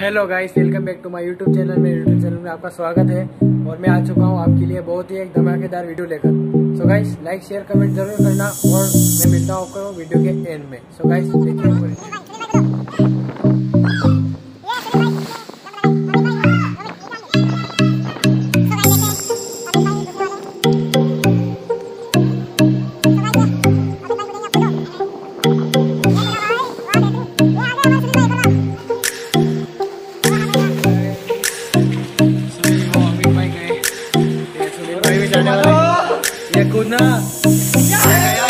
Hello guys welcome back to my YouTube channel मेरे YouTube channel में आपका स्वागत है और मैं आ चुका हूँ आपके लिए बहुत ही एक धमाकेदार वीडियो लेकर। So guys like share comment ज़रूर करना और मैं मिलता हूँ आपको वीडियो के एंड में। सो गाइस देखिए masyado. Yakuna. Yakuna.